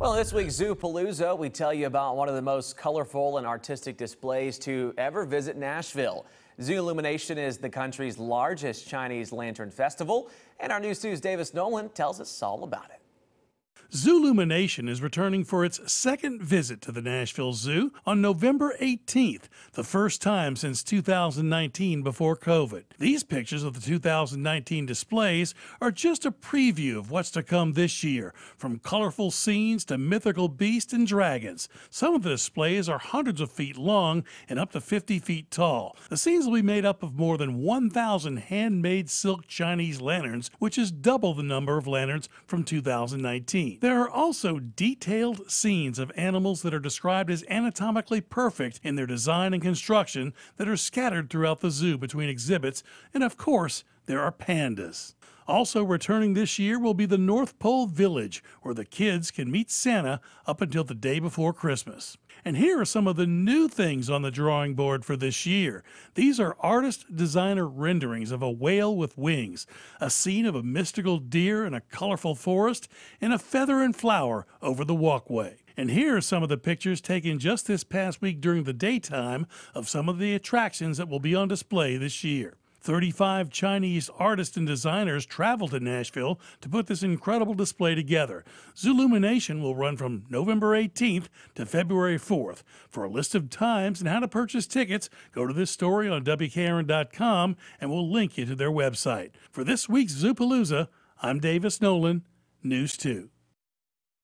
Well, this week's Zoo Palooza, we tell you about one of the most colorful and artistic displays to ever visit Nashville. Zoolumination is the country's largest Chinese lantern festival, and our News 2's Davis Nolan tells us all about it. Zoolumination is returning for its second visit to the Nashville Zoo on November 18th, the first time since 2019 before COVID. These pictures of the 2019 displays are just a preview of what's to come this year, from colorful scenes to mythical beasts and dragons. Some of the displays are hundreds of feet long and up to 50 feet tall. The scenes will be made up of more than 1,000 handmade silk Chinese lanterns, which is double the number of lanterns from 2019. There are also detailed scenes of animals that are described as anatomically perfect in their design and construction that are scattered throughout the zoo between exhibits, and of course, there are pandas. Also returning this year will be the North Pole Village, where the kids can meet Santa up until the day before Christmas. And here are some of the new things on the drawing board for this year. These are artist designer renderings of a whale with wings, a scene of a mystical deer in a colorful forest, and a feather and flower over the walkway. And here are some of the pictures taken just this past week during the daytime of some of the attractions that will be on display this year. 35 Chinese artists and designers traveled to Nashville to put this incredible display together. Zoolumination will run from November 18th to February 4th. For a list of times and how to purchase tickets, go to this story on WKRN.com and we'll link you to their website. For this week's Zoopalooza, I'm Davis Nolan, News 2.